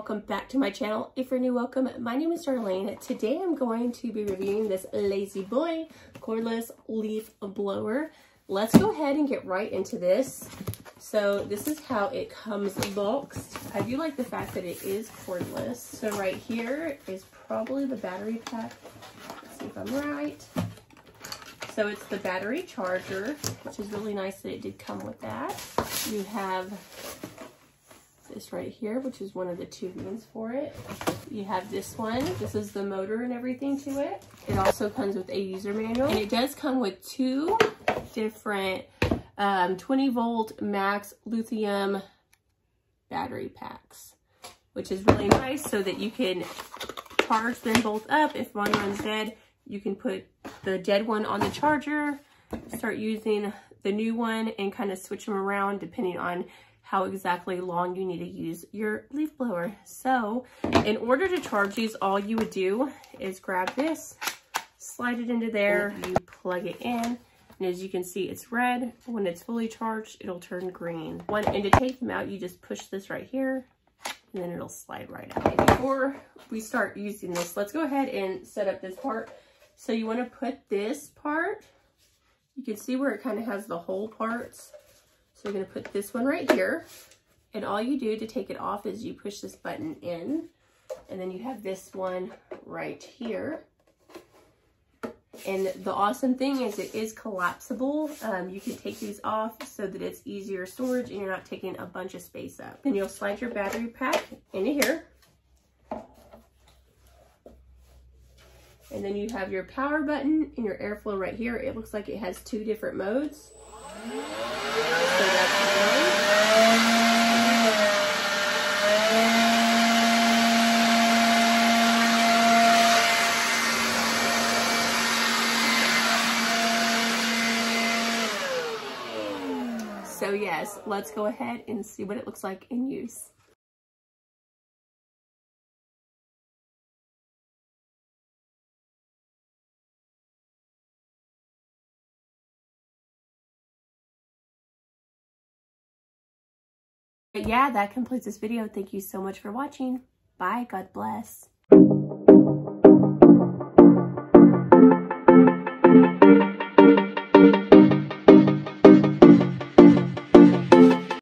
welcome back to my channel. If you're new, welcome. My name is Darlene. Today I'm going to be reviewing this Lazyboi cordless leaf blower. Let's go ahead and get right into this. So this is how it comes boxed. I do like the fact that it is cordless. So right here is probably the battery pack. Let's see if I'm right. So it's the battery charger, which is really nice that it did come with that. You have this right here, which is one of the tubings for it. You have this one. This is the motor and everything to it. It also comes with a user manual. And it does come with two different um, 20 volt max lithium battery packs, which is really nice so that you can charge them both up. If one runs dead, you can put the dead one on the charger, start using the new one and kind of switch them around depending on how exactly long you need to use your leaf blower. So in order to charge these, all you would do is grab this, slide it into there, you plug it in, and as you can see, it's red. When it's fully charged, it'll turn green. One, and to take them out, you just push this right here, and then it'll slide right out. Before we start using this, let's go ahead and set up this part. So you want to put this part, you can see where it kind of has the hole parts. So you're going to put this one right here. And all you do to take it off is you push this button in. And then you have this one right here. And the awesome thing is it is collapsible. Um, you can take these off so that it's easier storage and you're not taking a bunch of space up. Then you'll slide your battery pack into here. And then you have your power button and your airflow right here. It looks like it has two different modes. So yes, let's go ahead and see what it looks like in use. But yeah, that completes this video. Thank you so much for watching. Bye. God bless.